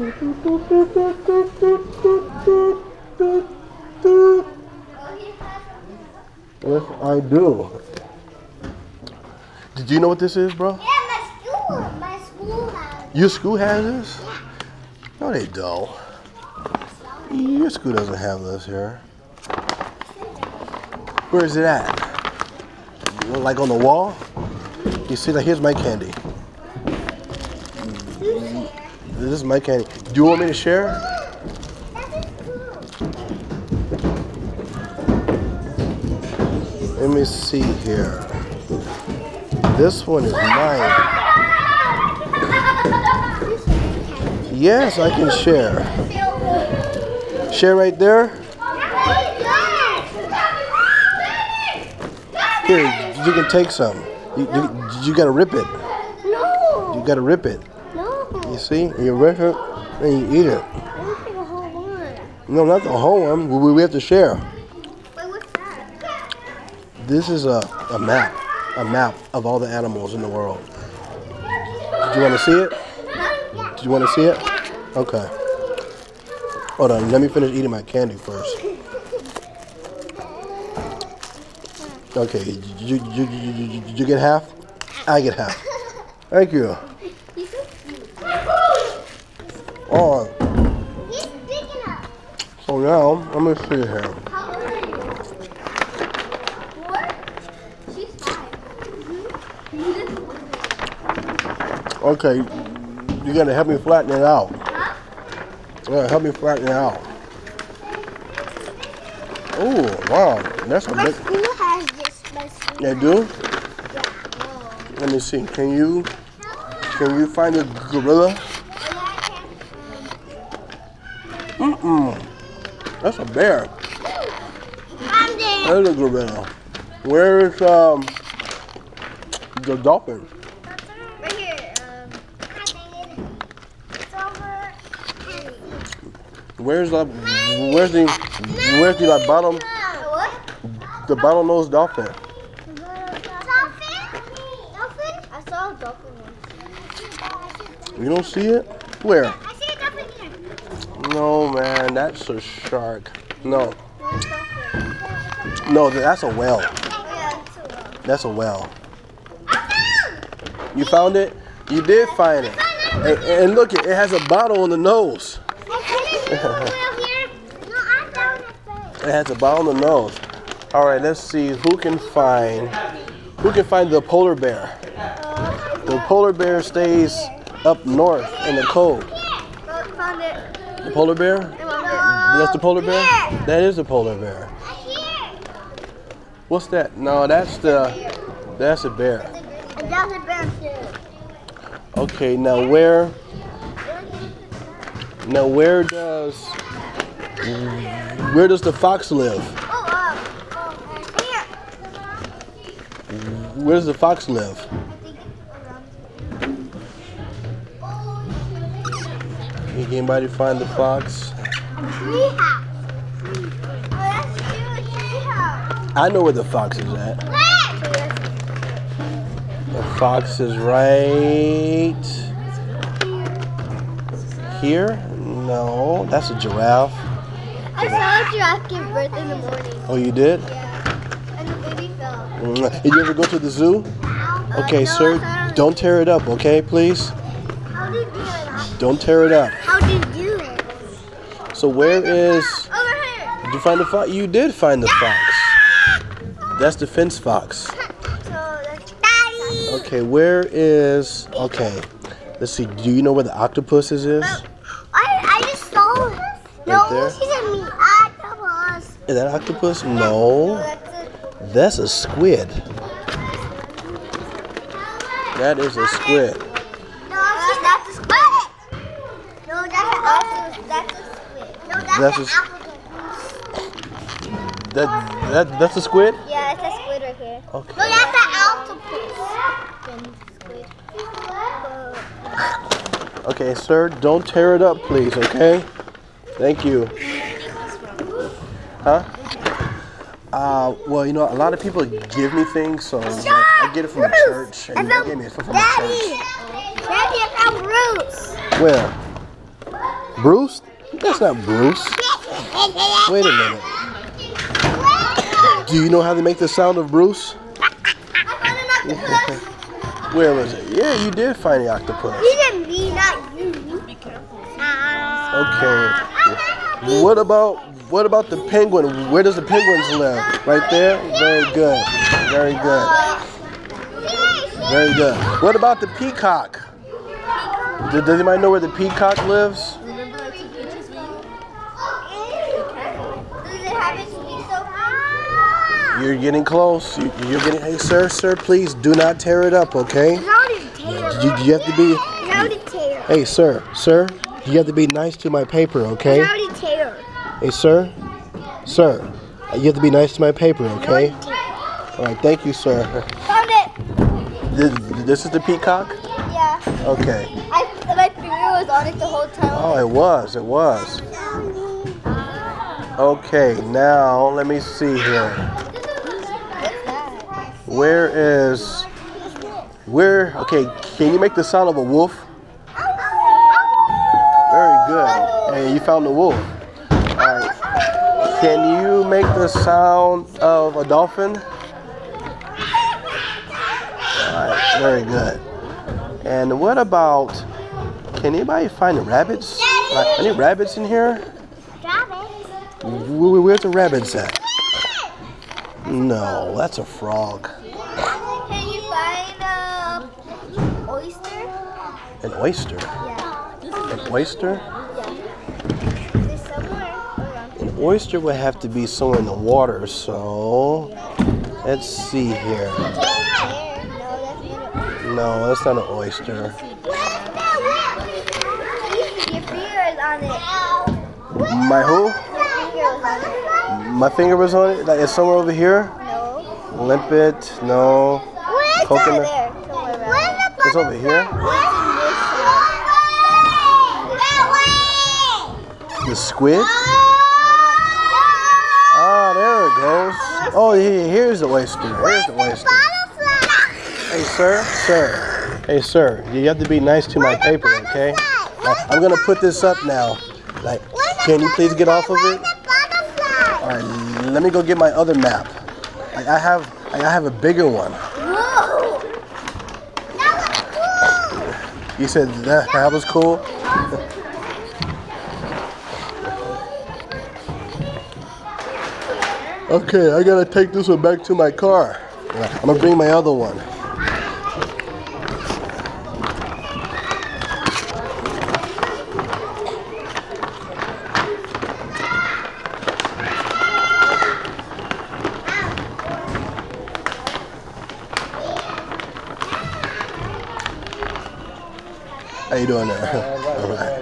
Yes, I do. Did you know what this is, bro? Yeah, my school. My school has. Your school has this? No, they don't. Your school doesn't have this here. Where is it at? Like on the wall? You see, like here's my candy. This is my candy. Do you want me to share? Let me see here. This one is mine. Yes, I can share. Share right there. Here, you can take some. You, you, you gotta rip it. No. You gotta rip it. You see? You rip it and you eat it. No, not the whole one. We, we have to share. Wait, what's that? This is a, a map. A map of all the animals in the world. Do you want to see it? Do you want to see it? Okay. Hold on. Let me finish eating my candy first. Okay. Did you, you, you, you, did you get half? I get half. Thank you. Oh, so now I'm gonna see here. How old are you? Four? She's 5 mm-hmm. Okay, you gotta help me flatten it out. Huh? Gotta help me flatten it out. Oh, wow, that's a My big. school has this. My school They do? Yeah. Let me see. Can you can you find a gorilla? Mm-mm. That's a bear. I'm. There's a gorilla. Where is um the dolphin? Right here. Um. Where's the where's the where's the like bottom What? the bottlenose dolphin? Dolphin? Dolphin? I saw a dolphin once. You don't see it? Where? I see a dolphin here. No man, that's a shark. No, no, that's a whale. That's a whale. You found it? You did find it. And, and look, it has a bottle on the nose. It has a bottle on the nose. All right, let's see who can find who can find the polar bear. The polar bear stays up north in the cold. The polar bear? That's the polar bear? That is a polar bear. What's that? No, that's the that's a bear. That's a bear too. Okay, now where now where does where does the fox live? Here. Where does the fox live? Anybody find the fox? Treehouse. Oh, that's cute. Treehouse. I know where the fox is at. The fox is right here. No, that's a giraffe. I saw a giraffe give birth in the morning. Oh, you did? Yeah. And the baby fell. Did you ever go to the zoo? Uh, Okay, no, sir, I thought it don't tear it up, okay, please? Was- How did you do it? Don't tear it up. How did you do it? So where is? Over here. Did you find the fox? You did find the fox. That's the fennec fox. So that's Daddy. Okay, where is? Okay, let's see. Do you know where the octopus is? Oh, I, I just saw it. No, there? she's a me. Octopus. Is that octopus? No, that's a squid. That is a squid. no, she's not the squid. No, that's an octopus. That's a squid. No, that's, a. That that that's a squid. Yeah, it's a squid right here. Okay. No, that's an octopus. Okay, sir, don't tear it up, please. Okay. Thank you. Huh? Uh, well, you know, a lot of people give me things, so like, I get it from church, and they gave me it from Daddy! church. Daddy, I found roots. Where? Bruce? That's not Bruce. Wait a minute. Do you know how to make the sound of Bruce? Where was it? Yeah, you did find the octopus. You didn't be not you. Okay. What about what about the penguin? Where does the penguins live? Right there? Very good. Very good. Very good. What about the peacock? Does anybody know where the peacock lives? Remember I took pictures with you? Does it have its feet so high? You're getting close. You- You're getting. Hey, sir, sir, please do not tear it up, okay? Did tear? You, you have to be. Did tear? Hey, sir, sir, you have to be nice to my paper, okay? Did tear? Hey, sir, sir, you have to be nice to my paper, okay? All right, thank you, sir. Found it. This, this is the peacock. Yeah. Okay. I my finger was on it the whole time. Oh, it was. It was. Okay, now let me see here. Where is where? Okay, can you make the sound of a wolf? Very good. Hey, you found the wolf. All right. Can you make the sound of a dolphin? All right, very good. And what about? Can anybody find the rabbits? Like, any rabbits in here? Wh- Where's the rabbits at? No, that's a frog. An oyster. Yeah. An oyster? An oyster would have to be somewhere in the water, so let's see here. No, that's not No, that's not an oyster. Your finger is on it. My who? Finger was on it. My finger was on it? Like it's somewhere over here? No. Limpet? No. Where's Coconut. It's over here? The squid? Ah, there it goes. Oh, here's the oyster. Here's the oyster. Hey, sir, sir. Hey, sir. You have to be nice to my paper, okay? I'm gonna put this up now. Like, can you please get off of it? All right, let me go get my other map. Like, I have, I have a bigger one. Whoa! That was cool! You said that, that was cool. okay, I gotta take this one back to my car. I'm gonna bring my other one. How you doing there? All right.